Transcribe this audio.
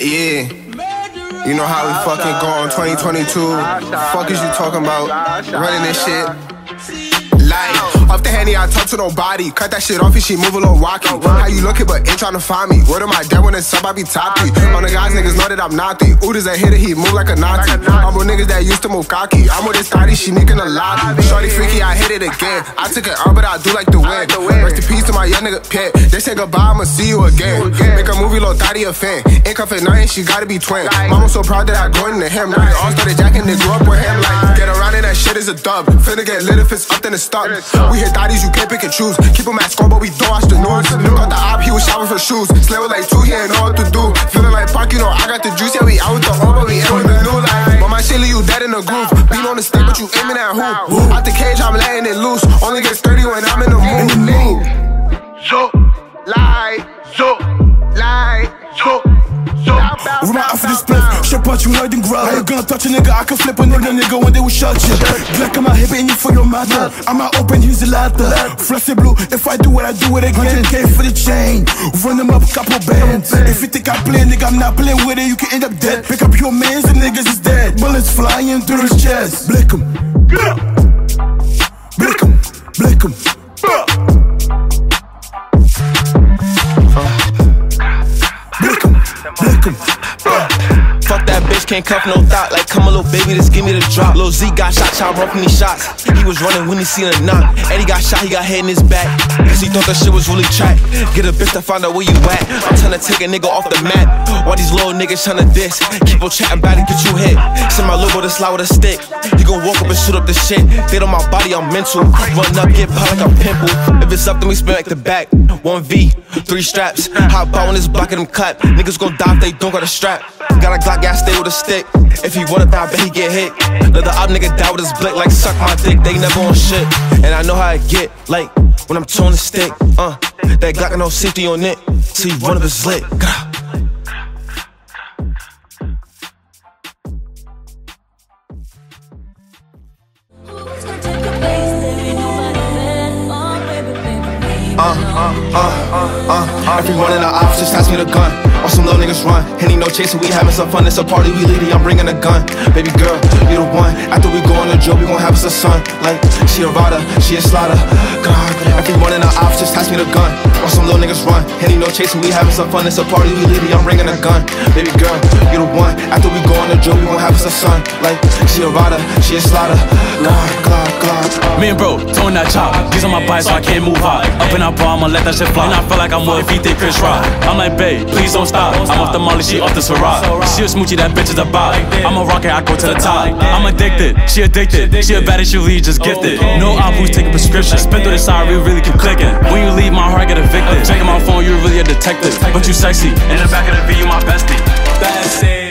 Yeah. You know how we fucking go on 2022. Fuck is you talking about? Running this shit. Henny, I talk to nobody. Cut that shit off and she move a little rocky. How you looking, but ain't trying to find me? Word of my dad when it's up, I be toppy. On the guys, niggas know that I'm naughty. There's a hitter, he move like a Nazi. I'm with niggas that used to move cocky. I'm with this thotty, she making a lobby. Shorty freaky, I hit it again. I took it out, but I do like the win. Rest in peace to my young nigga pet. They say goodbye, I'ma see you again. Make a movie, little thotty a fan. Ain't cuffin' nothing, she gotta be twin. Mama so proud that I go into him. Now they all started jacking, they grew up with him. Like, shit is a dub. Finna get lit if it's up, then it's stuck. We hit thotties, you can't pick and choose. Keep him at score, but we don't watch the news. Got the op, he was shopping for shoes. Slay with like two, he ain't know what to do. Feeling like Park, you know, I got the juice, yeah, we out with the home, but we in with the new life. But my shit leave you dead in the groove. Beat on the stick, but you aiming at who? Out the cage, I'm letting it loose. Only gets 30 when I'm in the mood. So, lie, so, lie, so. With my off this split, shit but you heard and grow. I ain't gonna touch a nigga, I can flip a nigga, nigga when they will shut you. Black on my hip, ain't you for your mother. I'm out open, use the ladder. Flossy Blue, if I do it, I do with it again. K for the chain, run them up, couple bands. If you think I play, nigga, I'm not playing with it, you can end up dead. Pick up your mans, the niggas is dead. Bullets flying through his chest. Blick him. Blick him. Blick him. Blick him. Blick him. Fuck that bitch, can't cuff no thought. Like, come a little baby, just give me the drop. Lil Z got shot, shot, run from these shots. He was running when he seen a knock. Eddie got shot, he got hit in his back. Cause he thought that shit was really track. Get a bitch to find out where you at. I'm trying to take a nigga off the map. Why these little niggas trying to diss? Keep on chatting about it, get you hit. Send my little to slide with a stick. He gon' walk up and shoot up the shit. They on my body, I'm mental. Run up, get popped like a pimple. If it's up, then we spin like the back. One V, three straps. Hop out when it's blocking them clap. Niggas gon' die if they don't got a strap. Got a Glock, yeah, I stay with a stick. If he wanna die, bet he get hit. Let the op nigga die with his blick, like suck my dick. They never on shit. And I know how I get, like when I'm towing the stick. Uh, that Glock got no safety on it. You one of his lit. Gah. Uh, uh, uh, uh. Everyone in the office just pass me the gun. All some little niggas run. Henny no chasing, we having some fun. It's a party, we leading. I'm bringing a gun. Baby girl, you the one. After we go on the drill, we gon' have us a son. Like, she a rider, she a slaughter. God, everyone in the office just pass me the gun. All some little niggas run. Henny no chasing, we having some fun. It's a party, we leading. I'm bringing a gun. Baby girl, you the one. After we go on the drill, we gon' have us a son. Like, she a rider, she a slaughter. God, God, God. Me and bro, throwing that chop. These on my bike so I can't move high. Up in that bar, I'ma let that shit fly. And I feel like I'm more if Chris Rock. I'm like, babe, please don't stop. I'm off the molly, she off the Ciroc. She a smoochie, that bitch is a bop. I'm a rocket, I go to the top. I'm addicted, she addicted. She a baddie, she lead, just gifted. No op who's taking prescription. Spin through the side, we really keep clicking. When you leave, my heart get evicted. Checking my phone, you really a detective. But you sexy. In the back of the V, you my bestie. It.